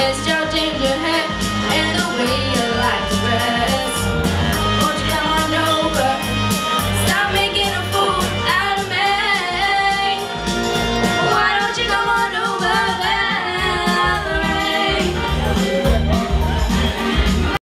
It's your ginger hair, and the way